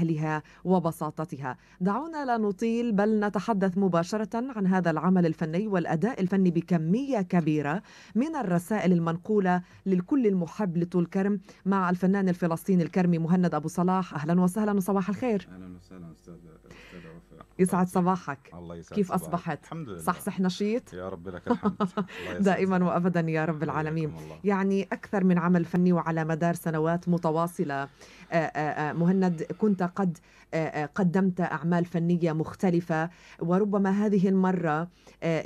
أهلها وبساطتها. دعونا لا نطيل بل نتحدث مباشرة عن هذا العمل الفني والأداء الفني بكمية كبيرة من الرسائل المنقولة للكل المحب لطول كرم مع الفنان الفلسطيني الكرمي مهند أبو صلاح. أهلا وسهلا وصباح الخير. أهلا وسهلا أستاذ وفاء يسعد صباحك. الله يسعد كيف صباحك. أصبحت؟ الحمد لله. صحصح نشيط؟ يا رب لك الحمد. دائما. وابدا يا رب العالمين. يعني أكثر من عمل فني وعلى مدار سنوات متواصلة. آه، آه، آه، مهند كنت قد قدمت أعمال فنية مختلفة. وربما هذه المرة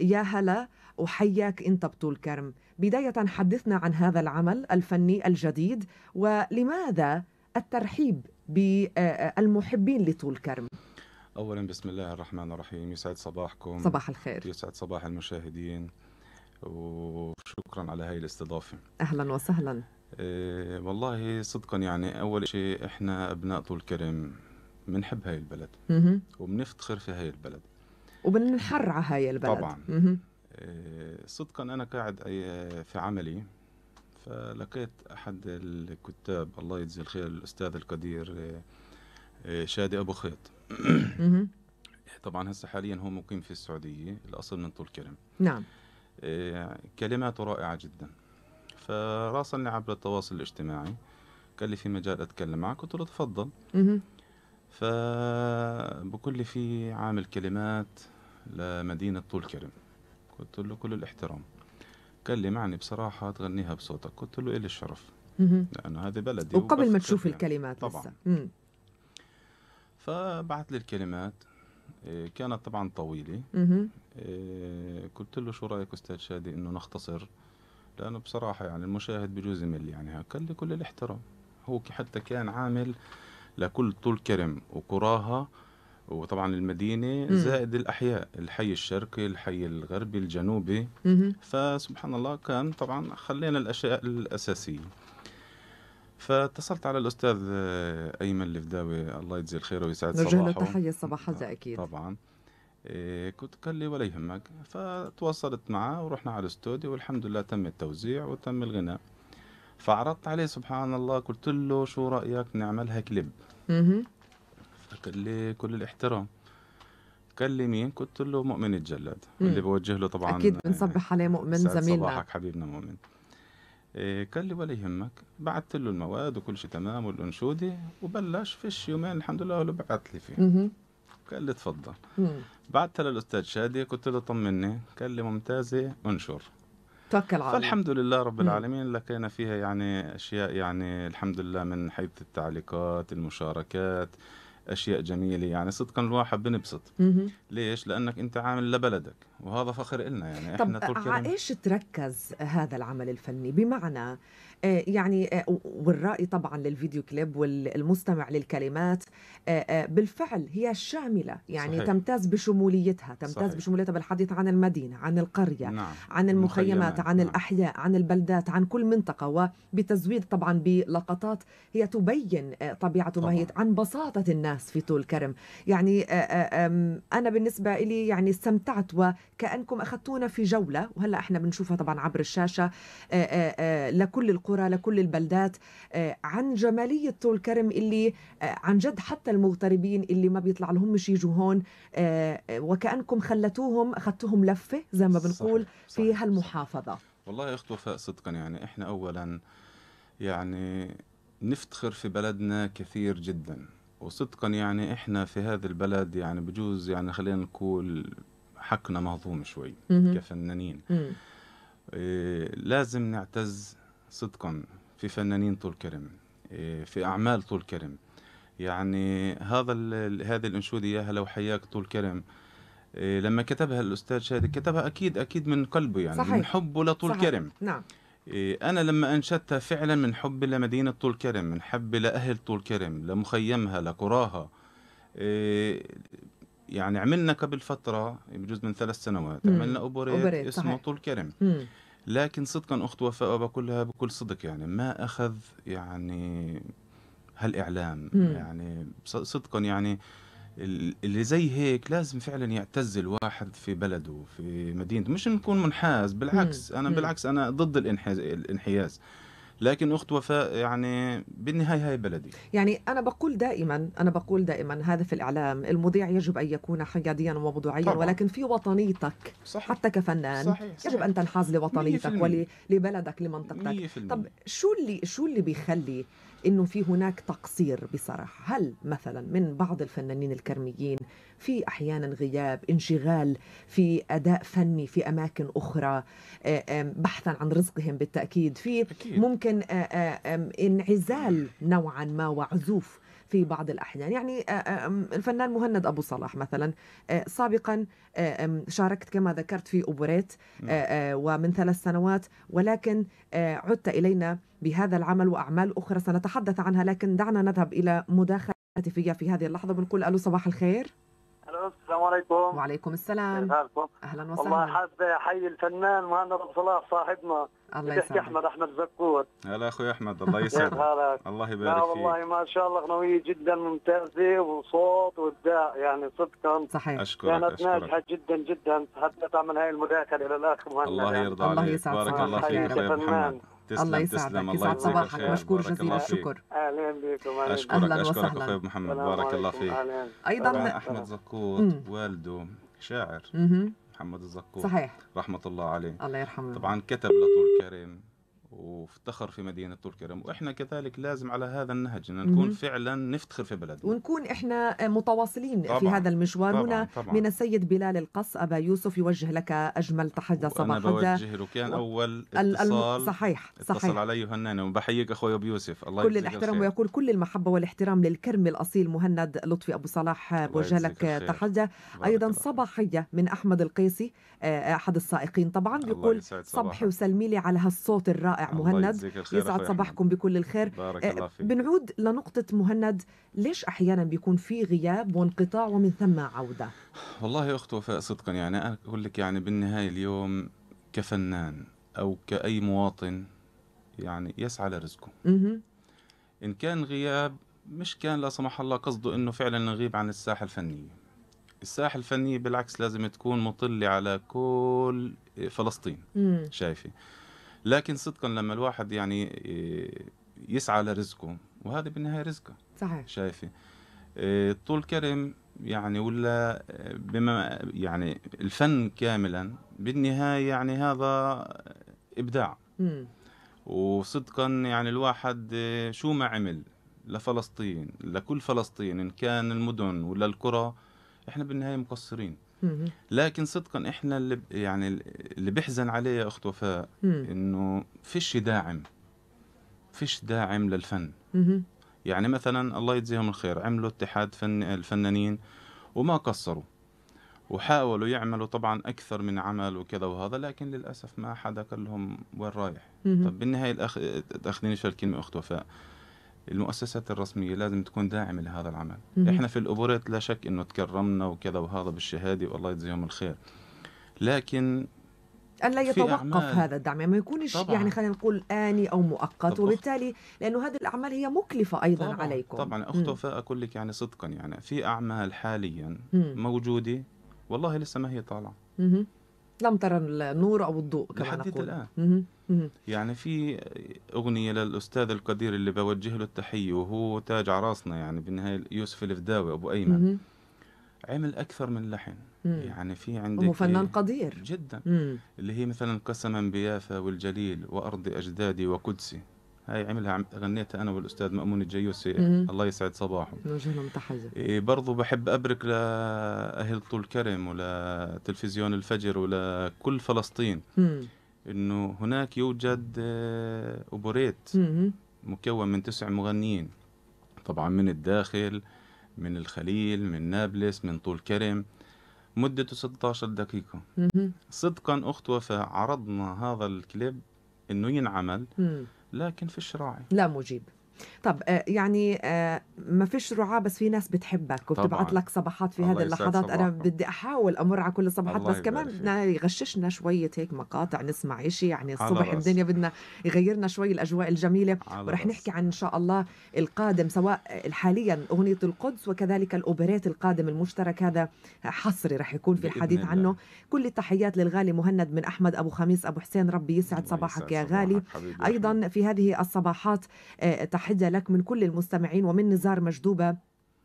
يا هلا وحياك انت بطول كرم بداية حدثنا عن هذا العمل الفني الجديد ولماذا الترحيب بالمحبين لطول كرم اولا بسم الله الرحمن الرحيم. يسعد صباحكم. صباح الخير. يسعد صباح المشاهدين. وشكرا على هاي الاستضافة. أهلا وسهلا. إيه والله صدقا يعني أول شيء إحنا أبناء طول كرم بنحب هاي البلد. وبنفتخر في هاي البلد. وبنحر على هاي البلد. طبعاً. إيه صدقا أنا قاعد أي- في عملي فلقيت أحد الكتاب الله يجزيه الخير الأستاذ القدير إيه، شادي أبو خيط. طبعا هسه حاليا هو مقيم في السعودية الأصل من طول كرم نعم إيه، كلماته رائعة جدا فراسلني عبر التواصل الاجتماعي قال لي في مجال أتكلم معك قلت له تفضل. فبقول لي في عامل كلمات لمدينة طول كرم قلت له كل الاحترام قال لي معني بصراحة تغنيها بصوتك قلت له إلي الشرف. لأنه هذه بلدي وقبل ما تشوف. الكلمات طبعاً. لسه. فبعث لي الكلمات. إيه، كانت طبعا طويلة. إيه، قلت له شو رأيك أستاذ شادي إنه نختصر؟ لأنه بصراحة يعني المشاهد بجوز يمل يعني قال لي كل الاحترام. هو حتى كان عامل لكل طول كرم وقراها وطبعا المدينة. زائد الأحياء الحي الشرقي الحي الغربي الجنوبي. فسبحان الله كان طبعا خلينا الأشياء الأساسية. فاتصلت على الأستاذ آه، أيمن الفداوي. الله يجزيه الخير ويسعد نوجه له صباحه. صباح هذا أكيد. طبعا. إيه كنت قال لي ولا يهمك. فتواصلت معه ورحنا على الاستوديو والحمد لله تم التوزيع وتم الغناء. فعرضت عليه سبحان الله قلت له شو رأيك نعملها كليب. فقال لي كل الاحترام. قال لي مين؟ قلت له مؤمن الجلاد مم. واللي بوجه له طبعا أكيد بنصبح عليه مؤمن زميلنا. صباحك حبيبنا مؤمن. إيه قال لي ولا يهمك. بعثت له المواد وكل شيء تمام والأنشودة وبلش فيش يومين الحمد لله هو اللي بعث لي فيه. قال لي تفضل. بعت للاستاذ شادي قلت له طمني. قال لي ممتازة انشر. توكل على فالحمد لله رب. العالمين لقينا فيها يعني أشياء يعني الحمد لله من حيث التعليقات المشاركات أشياء جميلة يعني صدقا الواحد بنبسط. ليش؟ لأنك أنت عامل لبلدك. وهذا فخر إلنا يعني طب إحنا طول على كرم إيش تركز هذا العمل الفني بمعنى آه، يعني آه، والرأي طبعا للفيديو كليب والمستمع للكلمات آه، بالفعل هي شاملة يعني صحيح. تمتاز بشموليتها تمتاز صحيح. بشموليتها بالحديث عن المدينة عن القرية نعم عن المخيمات عن نعم. الأحياء عن البلدات عن كل منطقة وبتزويد طبعا بلقطات هي تبين طبيعة وماهية طبعاً. عن بساطة الناس في طول كرم يعني أنا بالنسبة لي يعني استمتعت وكأنكم أخذتونا في جولة وهلأ إحنا بنشوفها طبعا عبر الشاشة آه، آه، آه، لكل القرى لكل البلدات عن جمالية طول كرم اللي عن جد حتى المغتربين اللي ما بيطلع لهمش يجوا هون وكأنكم خلتوهم أخذتوهم لفة زي ما بنقول صحيح. في صحيح. هالمحافظة والله يا أخت وفاء صدقا يعني إحنا اولا يعني نفتخر في بلدنا كثير جدا وصدقا يعني إحنا في هذا البلد يعني بجوز يعني خلينا نقول حقنا مهضوم شوي. كفنانين مم. إيه لازم نعتز صدقا في فنانين طول كرم إيه في أعمال طول كرم يعني هذا هذه الأنشودة يا هلا وحياك طول كرم إيه لما كتبها الأستاذ شادي كتبها أكيد أكيد من قلبه يعني صحيح. من حبه لطول صحيح. كرم نعم إيه، أنا لما أنشدتها فعلا من حبي لمدينة طول كرم من حبي لأهل طول كرم لمخيمها لقراها إيه، يعني عملنا قبل فترة بجوز من ثلاث سنوات مم. عملنا أوبريت, أوبريت، اسمه صحيح. طول كرم مم. لكن صدقا أخت وفاء بقولها بكل صدق يعني ما أخذ يعني هالإعلام مم. يعني صدقا يعني ال- اللي زي هيك لازم فعلا يعتز الواحد في بلده في مدينته مش نكون منحاز بالعكس أنا مم. بالعكس أنا ضد الانحياز الإنحياز لكن أخت وفاء يعني بالنهاية هاي بلدي. يعني أنا بقول دائما أنا بقول دائما هذا في العلام المذيع يجب أن يكون حياديا وموضوعيا طبعاً. ولكن في وطنيتك صحيح. حتى كفنان صحيح يجب صحيح أن تنحاز لوطنيتك 100%. ولبلدك لمنطقتك. 100% طب شو اللي شو اللي بيخلي إنه في هناك تقصير بصراحة. هل مثلا من بعض الفنانين الكرميين في أحيانا غياب انشغال في أداء فني في أماكن أخرى آه، بحثا عن رزقهم بالتأكيد في ممكن آه، آه، انعزال نوعا ما وعزوف في بعض الأحيان. يعني آه، آم، الفنان مهند أبو صلاح مثلا آه، سابقا آه، شاركت كما ذكرت في أوبريت آه، آه، ومن ثلاث سنوات ولكن آه، عدت إلينا بهذا العمل وأعمال أخرى سنتحدث عنها لكن دعنا نذهب إلى مداخلة هاتفية في هذه اللحظة. بنقول ألو صباح الخير. السلام عليكم. وعليكم كيف السلام حالكم؟ أهلا والله وسهلا. حاب احيي الفنان مهند ابو صلاح صاحبنا. الله يسعدك. أحمد أحمد زكور. هلا أخوي أحمد الله كيف يسعدك. حالك؟ الله يبارك فيك. والله ما شاء الله أغنوية جدا ممتازة وصوت وإبداع يعني صدقا. صحيح. أشكرك كانت ناجحة جدا جدا. حبيت اعمل هاي المداخله إلى الاخ مهند. الله. يرضى الله عليك. يسعد بارك الله فيك يا أخوي محمد. الله تسلم تسلم يسعدك الله يسعد صباحك. مشكور جزيل الله الشكر أهلا بكم أهلا أشكرك أهلاً أشكرك وسهلاً. أخوي ابو محمد بارك الله. فيك. طبعا أحمد زكوت. والده شاعر. محمد الزكوت. صحيح. رحمة الله عليه. الله يرحمه. طبعا كتب لطول كرم وافتخر في مدينة طول كرم. وإحنا كذلك لازم على هذا النهج أن نكون. فعلا نفتخر في بلدنا. ونكون إحنا متواصلين في طبعاً، هذا المشوار طبعا هنا طبعا. من السيد بلال القص أبا يوسف يوجه لك أجمل تحيه وأنا صباح الخير بوجه له كان و- أول ال- الم- اتصال. صحيح اتصل صحيح. علي يهناني. وبحييك أخوي أبو يوسف. الله كل الاحترام. ويقول كل المحبة والاحترام للكرم الأصيل مهند لطفي أبو صلاح بوجه لك. تحيه أيضا. صباحية من أحمد القيسي آه، أحد السائقين طبعا. يسعد صبحي. وسلمي لي على هالصوت الرائع. الله مهند. يسعد. صباحكم بكل الخير. بارك آه، الله فيك. بنعود لنقطة مهند. ليش أحيانا بيكون في غياب وانقطاع ومن ثم عودة؟ والله يا أخت وفاء صدقا يعني أقول لك يعني بالنهاية اليوم كفنان أو كأي مواطن يعني يسعى لرزقه. إن كان غياب مش كان لا سمح الله قصده إنه فعلا نغيب عن الساحة الفنية. الساحة الفنية بالعكس لازم تكون مطلة على كل فلسطين. مم. لكن صدقا لما الواحد يعني إيه، يسعى لرزقه وهذا بالنهاية رزقه صحيح شايفة إيه، طول كرم يعني ولا بما يعني الفن كاملا بالنهاية يعني هذا إبداع مم. وصدقا يعني الواحد آه، شو ما عمل لفلسطين لكل فلسطين إن كان المدن ولا القرى إحنا بالنهاية مقصرين. لكن صدقا إحنا اللي يعني اللي بحزن عليه يا أخت وفاء. إنه فيش داعم فيش داعم للفن. يعني مثلا الله يجزيهم الخير عملوا اتحاد فن الفنانين وما قصروا وحاولوا يعملوا طبعا أكثر من عمل وكذا وهذا لكن للأسف ما حدا قال لهم وين رايح. طب بالنهاية الأخ... في الكلمة أخت وفاء المؤسسات الرسمية لازم تكون داعمة لهذا العمل مهم. إحنا في الأوبريت لا شك إنه تكرمنا وكذا وهذا بالشهادة والله يجزيهم الخير لكن أن لا في يتوقف. هذا الدعم يعني ما يكونش طبعاً. يعني خلينا نقول آني أو مؤقت وبالتالي لأنه هذه الأعمال هي مكلفة أيضا طبعا عليكم طبعا أخت مم. وفاء أقول لك يعني صدقا يعني في أعمال حاليا مم. موجودة والله لسه ما هي طالعة مهم. لم ترى النور أو الضوء كما نقول الآن. مهم. مهم. يعني في أغنية للأستاذ القدير اللي بوجه له التحية وهو تاج عراسنا يعني بالنهاية يوسف الفداوي أبو أيمن مهم. عمل أكثر من لحن مم. يعني في عندك وهو فنان قدير جدا مم. اللي هي مثلا قسما بيافا والجليل وأرض أجدادي وقدسي هاي عملها عم- غنيتها أنا والأستاذ مأمون الجيوسي. الله يسعد صباحه نوجه لهم تحية إيه برضو بحب أبرك لأهل طول كرم ولتلفزيون الفجر ولكل فلسطين مم. إنه هناك يوجد آه، أوبريت مهم. مكون من تسع مغنيين طبعا من الداخل من الخليل من نابلس من طول كرم مدته 16 دقيقة. صدقا أخت وفاء عرضنا هذا الكليب إنه ينعمل. لكن فيش راعي لا مجيب. طب آه، يعني آه، ما فيش رعاة بس في ناس بتحبك وبتبعت. لك صباحات في هذه اللحظات أنا. بدي أحاول أمر على كل الصباحات بس كمان بدنا يغششنا شوية هيك مقاطع نسمع إشي يعني الصبح. الدنيا بدنا يغيرنا شوي الأجواء الجميلة على ورح. نحكي عن إن شاء الله القادم سواء حاليا أغنية القدس وكذلك الأوبريت القادم المشترك هذا حصري رح يكون في الحديث الله. عنه كل التحيات للغالي مهند من أحمد أبو خميس أبو حسين ربي يسعد صباحك يا غالي. أيضا في هذه الصباحات آه، تحيه لك من كل المستمعين ومن نزار مجدوبة.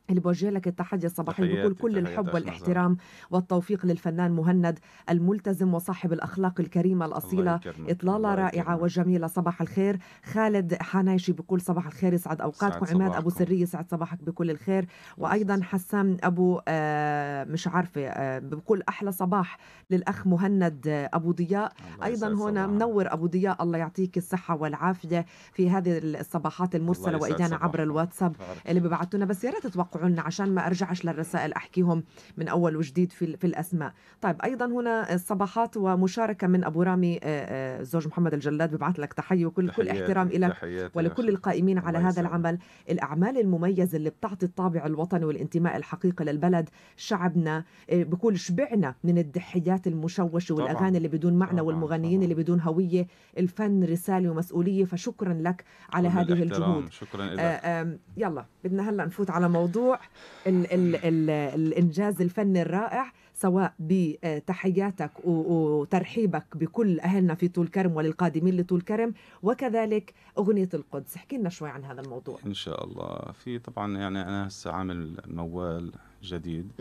اللي بوجه لك التحية الصباحية بكل تحياتي- كل الحب والاحترام والتوفيق للفنان مهند الملتزم وصاحب الأخلاق الكريمة الأصيلة. إطلالة رائعة. وجميلة. صباح الخير. خالد حنايشي بكل صباح الخير. يسعد أوقاتكم. عماد أبو. سري يسعد صباحك بكل الخير. وأيضا حسام أبو آه، مش عارفة آه، بكل أحلى صباح للأخ مهند آه، أبو ضياء. يسعد هنا. منور أبو ضياء. الله يعطيك الصحة والعافية في هذه الصباحات يسعد وإيدانا عبر. الواتساب اللي ببعتوا لنا بس يا ريت توقعوا لنا عشان ما أرجعش للرسائل أحكيهم من أول وجديد في في الأسماء طيب أيضا هنا الصباحات ومشاركة من أبو رامي آه، آه، زوج محمد الجلاد ببعث لك تحية وكل كل احترام لك ولكل. القائمين على هذا يسعدك. العمل الأعمال المميزة اللي بتعطي الطابع الوطني والانتماء الحقيقي للبلد شعبنا آه، بقول شبعنا من الدحيات المشوشة طبعاً. والأغاني اللي بدون معنى طبعاً، والمغنيين طبعاً. اللي بدون هوية الفن رسالة ومسؤولية فشكرا لك على هذه. الجهود شكرا لك يلا بدنا هلأ نفوت على موضوع ال ال ال الإنجاز الفني الرائع سواء بتحياتك وترحيبك بكل أهلنا في طول كرم وللقادمين لطول كرم وكذلك أغنية القدس. احكي لنا شوي عن هذا الموضوع. إن شاء الله. في طبعا يعني أنا هسه عامل موال جديد.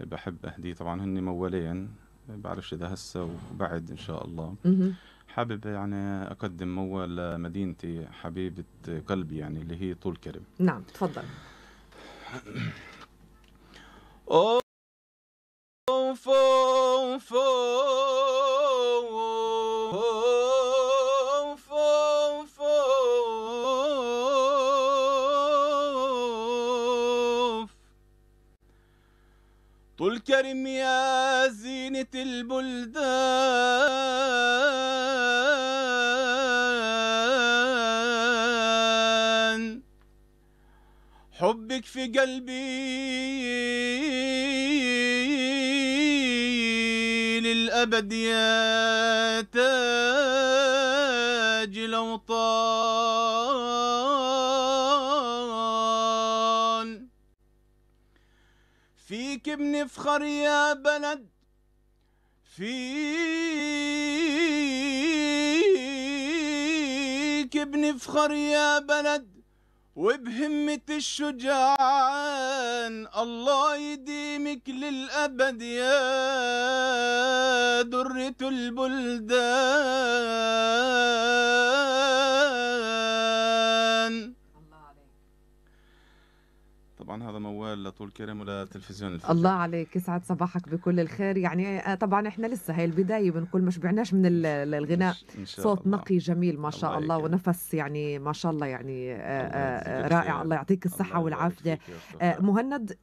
بحب اهديه طبعا هن موالين بعرفش إذا هسه وبعد إن شاء الله. حابب يعني أقدم موال لمدينتي حبيبة قلبي يعني اللي هي طول كرم. نعم تفضل. أوف أوف أوف أوف طول كرم يا زينة البلدان حبك في قلبي للأبد يا تاج الأوطان. فيك بنفخر يا بلد فيك بنفخر يا بلد وبهمة الشجعان الله يديمك للأبد يا درة البلدان. طبعا هذا موال لطول كرم ولا تلفزيون الفجر الله عليك يسعد صباحك بكل الخير يعني آه، طبعا إحنا لسه هي البداية بنقول ما شبعناش من ال- الغناء إن شاء صوت الله. نقي جميل ما شاء الله الله. ونفس يعني ما شاء الله يعني آه، الله آه، رائع. الله يعطيك آه، وفاء. مهند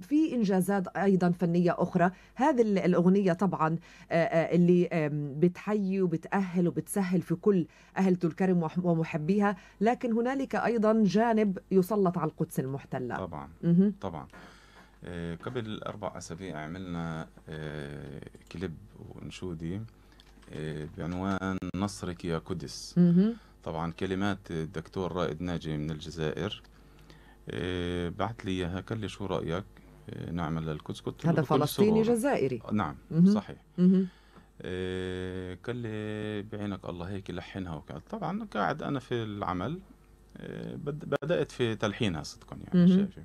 في إنجازات أيضا فنية أخرى. هذه ال- الأغنية طبعا آه، آه، اللي بتحيي وبتأهل وبتسهل في كل أهل طول كرم وح- ومحبيها. لكن هنالك أيضا جانب يسلط على القدس المحتلة. طبعا مهم. طبعا. آه، قبل أربع أسابيع عملنا كليب وانشودي آه، بعنوان نصرك يا قدس. طبعا كلمات الدكتور رائد ناجي من الجزائر. بعت لي إياها قال لي شو رأيك آه، نعمل للقدس قلت هذا فلسطيني. جزائري نعم مهم. صحيح مهم. آه، قال لي بعينك الله هيك لحنها وكذا طبعا قاعد أنا في العمل آه، بد- بدأت في تلحينها صدقا يعني. شايفه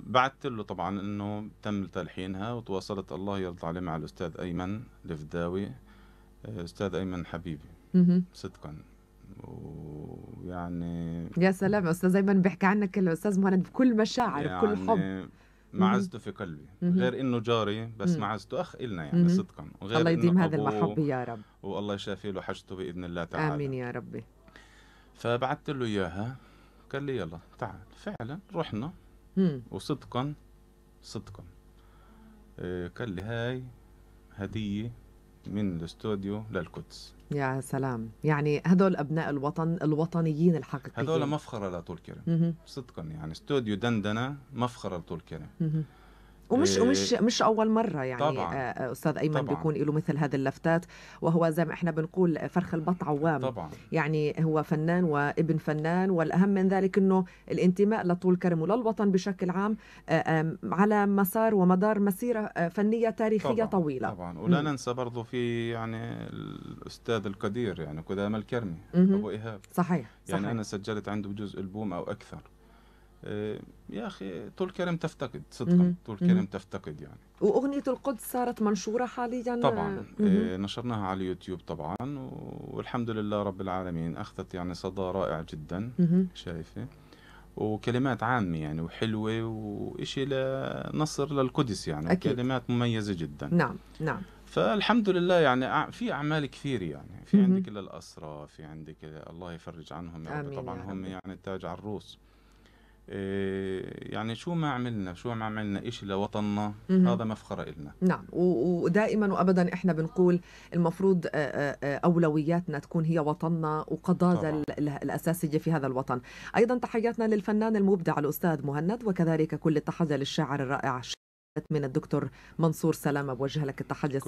فبعثت له طبعا إنه تم تلحينها وتواصلت الله يرضى عليه مع الأستاذ أيمن الفداوي آه، أستاذ أيمن حبيبي. صدقا ويعني يا سلام أستاذ ايمن بيحكي عنك الأستاذ مهند بكل مشاعر بكل حب. يعني معزته في قلبي. غير إنه جاري بس مم. معزته أخ إلنا يعني مهم. صدقا. وغير الله يديم هذا المحبة يا رب. والله يشافي له حاجته بإذن الله تعالى. آمين يا ربي. فبعثت له إياها. قال لي يلا تعال. فعلا رحنا. مم. وصدقا صدقا. آه، قال لي هاي هدية من الاستوديو للقدس. يا سلام يعني هدول أبناء الوطن الوطنيين الحقيقيين هذول مفخرة لطول كرم. صدقا يعني استوديو دندنة مفخرة لطول كرم مهم. ومش إيه، ومش مش أول مرة يعني طبعاً. آه، آه، أستاذ أيمن طبعاً. بيكون له مثل هذه اللفتات وهو زي ما إحنا بنقول آه، فرخ البط عوام طبعا يعني هو فنان وابن فنان والأهم من ذلك إنه الانتماء لطول كرم وللوطن بشكل عام آه، على مسار ومدار مسيرة آه، فنية تاريخية طبعا طويلة طبعا ولا. ننسى برضو في يعني الأستاذ القدير يعني قدام الكرمي. أبو إيهاب صحيح يعني صحيح أنا سجلت عنده بجوز ألبوم أو أكثر يا أخي طول كرم تفتقد صدقا. طول. كرم تفتقد يعني وأغنية القدس صارت منشورة حاليا طبعا. إيه، نشرناها على اليوتيوب طبعا والحمد لله رب العالمين أخذت يعني صدى رائع جدا. شايفة وكلمات عامة يعني وحلوة وإشي لنصر للقدس يعني أكيد. كلمات مميزة جدا نعم نعم فالحمد لله يعني في أعمال كثير يعني في. عندك للأسرى في عندك الله يفرج عنهم يا رب آمين طبعا هم. يعني تاج على الروس يعني شو ما عملنا شو ما عملنا إشي لوطننا. هذا مفخرة إلنا نعم ودائما وابدا إحنا بنقول المفروض آه، آه، آه، أولوياتنا تكون هي وطننا وقضايا طبعاً. ال- ال- الأساسية في هذا الوطن. أيضا تحياتنا للفنان المبدع الأستاذ مهند وكذلك كل التحيه للشاعر الرائع من الدكتور منصور سلامه بوجه لك التحية.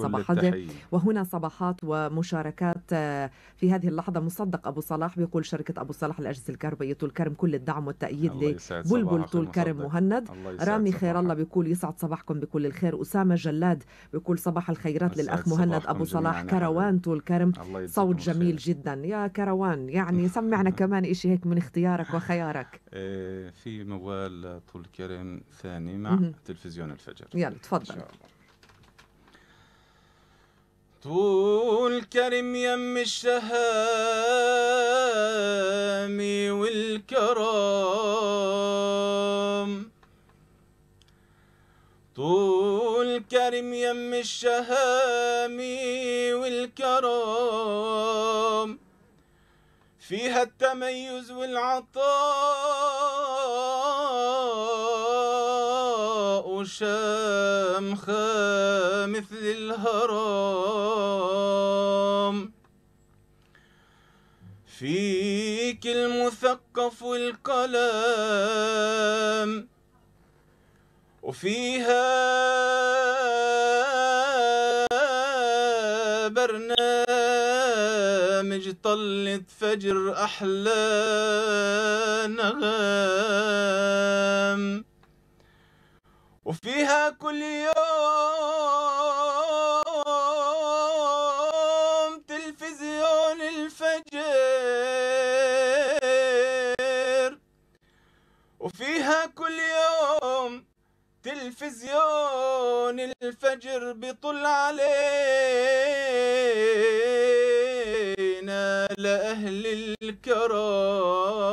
وهنا صباحات ومشاركات آه، في هذه اللحظة مصدق أبو صلاح بيقول شركة أبو صلاح الاجهزه الكهربائيه طول كرم كل الدعم والتأييد لبلبل طول كرم. مهند. رامي خير. الله بيقول يسعد صباحكم بكل الخير. أسامة جلاد بيقول صباح الخيرات للأخ مهند. أبو صلاح كروان طول كرم. صوت جميل خير. جدا. يا كروان يعني سمعنا كمان إشي هيك من اختيارك وخيارك. إيه، في موال طول كرم ثاني مع. تلفزيون الفجر. يلا إن تفضل شاء الله. طول كرم يم الشهام والكرام. طول كرم يم الشهام والكرام. فيها التميز والعطاء. شامخة مثل الهرام. فيك المثقف والقلم وفيها برنامج طلت فجر أحلى نغم. وفيها كل يوم تلفزيون الفجر. وفيها كل يوم تلفزيون الفجر بيطل علينا لأهل الكرام.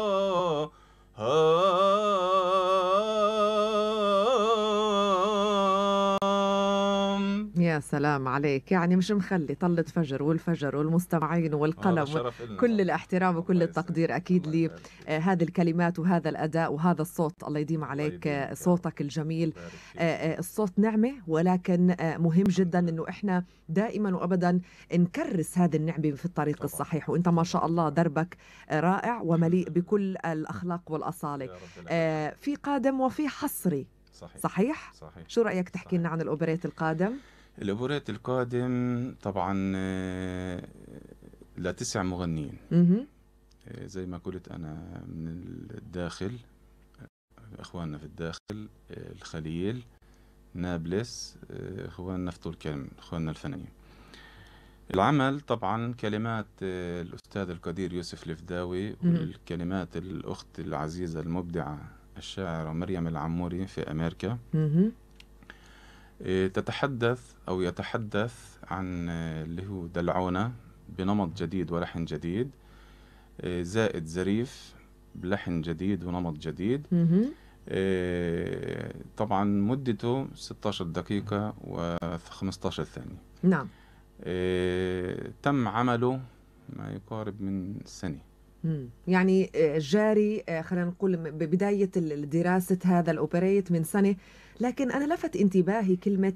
يا سلام عليك. يعني مش مخلي طلة فجر والفجر والمستمعين والقلم كل الاحترام وكل التقدير أكيد لي. آه، هذه الكلمات وهذا الأداء وهذا الصوت. الله يديم عليك آه،. صوتك الجميل. آه، الصوت نعمة ولكن مهم جدا إنه إحنا دائما وابدا نكرس هذه النعمة في الطريق. الصحيح. وأنت ما شاء الله دربك رائع ومليء بكل الأخلاق والأصالة. آه، في قادم وفي حصري. صحيح. صحيح؟ صحيح. شو رأيك تحكي لنا عن الأوبريت القادم؟ الأوبريت القادم طبعا آه، لتسع مغنيين. آه، زي ما قلت أنا من الداخل آه، إخواننا في الداخل الخليل نابلس إخواننا في طول كرم إخواننا الفنيين العمل طبعا كلمات الأستاذ القدير يوسف الفداوي. والكلمات الأخت العزيزة المبدعة الشاعرة مريم العموري في أمريكا تتحدث أو يتحدث عن آه، اللي هو دلعونة بنمط جديد ولحن جديد إيه، زائد زريف بلحن جديد ونمط جديد. إيه، طبعا مدته 16 دقيقة و15 ثانية نعم إيه، تم عمله ما يقارب من مم. يعني آه، جاري آه، خلينا نقول ببداية دراسة هذا الأوبريت من سنة. لكن أنا لفت انتباهي كلمة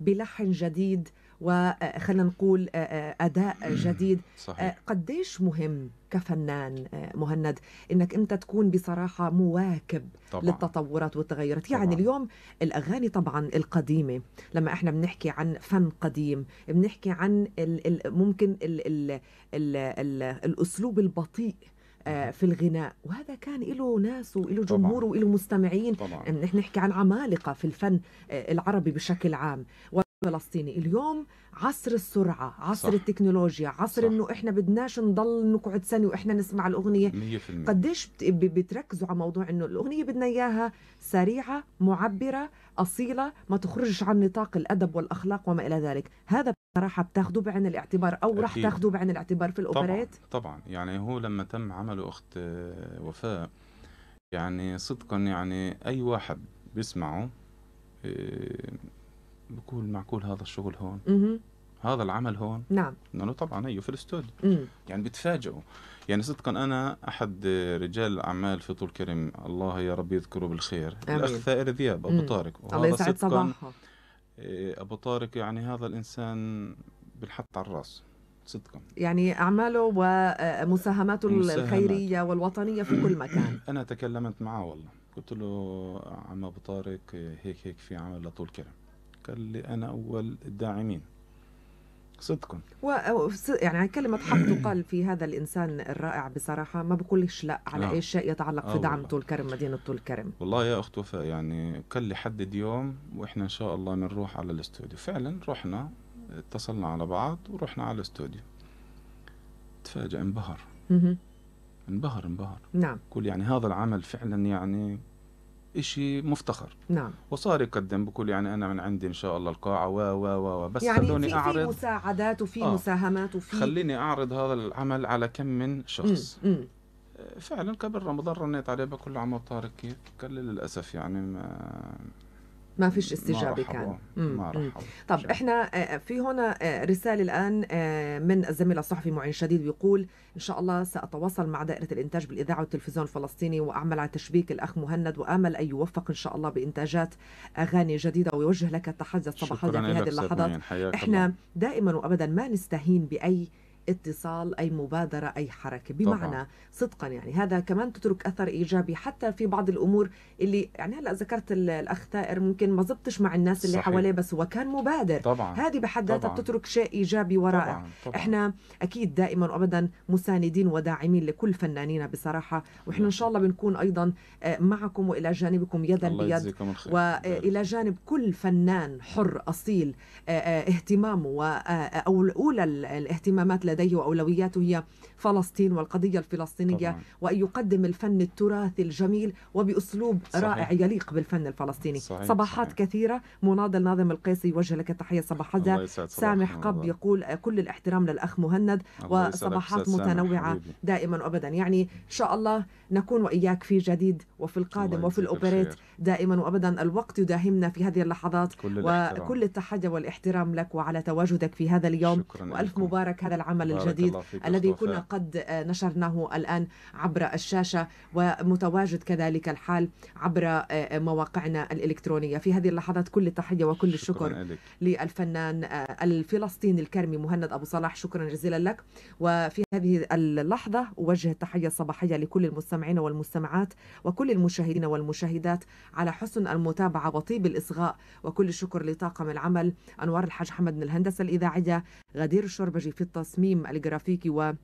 بلحن جديد وخلينا نقول آه، آه، أداء جديد. آه، صحيح. قديش مهم كفنان مهند إنك أنت تكون بصراحة مواكب طبعا. للتطورات والتغيرات؟ يعني طبعاً. اليوم الأغاني طبعا القديمة. لما إحنا بنحكي عن فن قديم بنحكي عن ال ال ممكن ال ال ال ال الأسلوب البطيء في الغناء. وهذا كان له ناس وله. جمهور وله مستمعين. طبعا. نحن نحكي عن عمالقة في الفن العربي بشكل عام. والفلسطيني اليوم عصر السرعة عصر صح. التكنولوجيا عصر صح. إنه إحنا بدناش نضل نقعد سنة وإحنا نسمع الأغنية 100% قديش بتركزوا على موضوع إنه الأغنية بدنا إياها سريعة معبرة أصيلة ما تخرجش عن نطاق الأدب والأخلاق وما إلى ذلك هذا بصراحة بتاخذوه بعين الاعتبار أو أكيد. تاخذوه بعين الاعتبار في طبعا الأوبريت طبعا يعني هو لما تم عمله أخت آه، وفاء يعني صدقا يعني أي واحد بيسمعه آه، بقول معقول هذا الشغل هون؟ مهم. هذا العمل هون؟ نعم. انه طبعا أيوه في الاستوديو مم. يعني بتفاجئوا. يعني صدقا أنا أحد رجال الاعمال في طول كريم الله يا رب يذكره بالخير. آمين. الأخ ثائر ذياب أبو مم. طارق. الله يسعد صدقا صباحها آه، أبو طارق يعني هذا الإنسان بنحط على الرأس. صدقا. يعني أعماله ومساهماته مساهمات. الخيرية والوطنية في كل مكان. أنا تكلمت معه والله. قلت له عم أبو طارق هيك هيك في عمل لطول كرم قال لي أنا أول الداعمين. صدقا و يعني كلمة حق تقال في هذا الإنسان الرائع بصراحة ما بقولش لا على آه. أي شيء يتعلق آه في دعم والله. طول كرم مدينة طول كرم والله يا أخت وفاء يعني قال لي حدد يوم وإحنا إن شاء الله بنروح على الاستوديو. فعلا رحنا اتصلنا على بعض ورحنا على الاستوديو. تفاجأ انبهر. انبهر انبهر. نعم. قول يعني هذا العمل فعلا يعني إشي مفتخر نعم وصار يقدم بقول يعني أنا من عندي إن شاء الله القاعة و و و و بس يعني خلوني في, في أعرض مساعدات وفي آه. مساهمات وفي خليني أعرض هذا العمل على كم من شخص مم. مم. فعلا قبل رمضان رنيت عليه بقول له عمو طارق كيف قال لي للأسف يعني ما ما فيش رحبوا. كان. ما طب إحنا آه، في هنا آه، رسالة الآن آه، من الزميل الصحفي معين شديد بيقول إن شاء الله سأتواصل مع دائرة الإنتاج بالإذاعة والتلفزيون الفلسطيني وأعمل على تشبيك الأخ مهند وآمل أن يوفق إن شاء الله بإنتاجات أغاني جديدة ويوجه لك التحية الصباحية شكرا في هذه اللحظات إحنا. دائما وابدا ما نستهين بأي اتصال أي مبادرة أي حركة. بمعنى طبعاً. صدقا يعني. هذا كمان تترك أثر إيجابي حتى في بعض الأمور اللي يعني هلا ذكرت ال- الأخ ثائر ممكن ما زبطش مع الناس اللي. حواليه بس هو كان مبادر. طبعا. هذه بحد ذاتها. بتترك شيء إيجابي ورائع طبعا طبعا. إحنا أكيد دائما وابدا مساندين وداعمين لكل فنانينا بصراحة. وإحنا إن شاء الله بنكون أيضا آه، معكم وإلى جانبكم يدا بيد يجزيكم الخير. والى جانب كل فنان حر أصيل آه، آه، اهتمامه أو اولى ال- الاهتمامات لديه واولوياته هي فلسطين والقضية الفلسطينية طبعاً. وأن يقدم الفن التراثي الجميل وبأسلوب صحيح. رائع يليق بالفن الفلسطيني صحيح، صباحات صحيح. كثيرة مناضل ناظم القيسي يوجه لك تحية صباح الله هذا يسعد سامح قب. يقول كل الاحترام للأخ مهند وصباحات متنوعة حبيبي. دائما وابدا يعني إن شاء الله نكون وإياك في جديد وفي القادم وفي الأوبريت. دائما وابدا الوقت يداهمنا في هذه اللحظات كل. وكل التحية والاحترام لك وعلى تواجدك في هذا اليوم وألف لكم. مبارك هذا العمل بارك الجديد الذي كنا. قد آه، نشرناه الآن عبر الشاشة ومتواجد كذلك الحال عبر آه، مواقعنا الإلكترونية. في هذه اللحظات كل التحية وكل الشكر للفنان آه، الفلسطيني الكرمي مهند أبو صلاح. شكرا جزيلا لك. وفي هذه اللحظة أوجه التحية الصباحية لكل المستمعين والمستمعات وكل المشاهدين والمشاهدات على حسن المتابعة وطيب الإصغاء. وكل الشكر لطاقم العمل أنوار الحاج حمد من الهندسة الإذاعية غدير الشربجي في التصميم. الجرافيكي و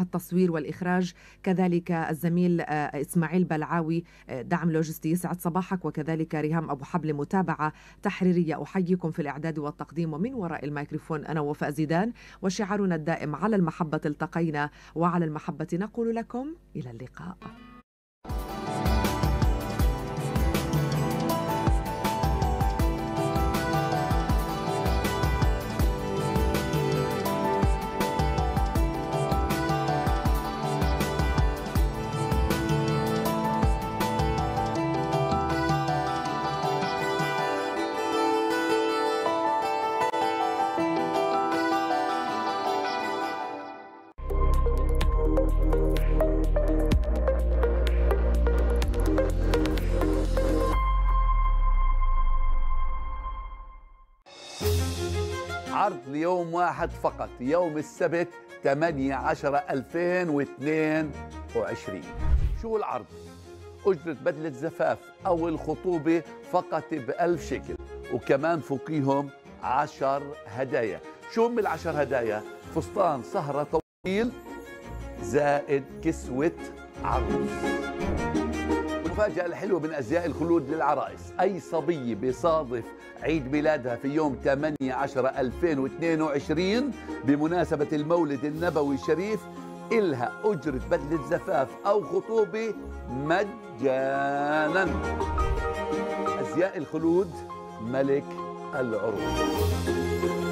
التصوير والإخراج. كذلك الزميل آه، إسماعيل بلعاوي آه، دعم لوجستي يسعد صباحك. وكذلك ريهام أبو حبل متابعة تحريرية. أحييكم في الإعداد والتقديم. ومن وراء الميكروفون أنا وفاء زيدان. وشعارنا الدائم على المحبة التقينا وعلى المحبة نقول لكم إلى اللقاء. العرض ليوم واحد فقط يوم السبت 8 10 2022 شو العرض؟ أجرة بدلة زفاف أو الخطوبة فقط بألف شكل وكمان فوقيهم عشر هدايا شو من العشر هدايا؟ فستان سهرة طويل زائد كسوة عروس المفاجأة الحلوة من أزياء الخلود للعرائس. أي صبية بيصادف عيد ميلادها في يوم 8 10 2022 بمناسبة المولد النبوي الشريف إلها أجرة بدلة زفاف أو خطوبة مجانا. أزياء الخلود ملك العروض.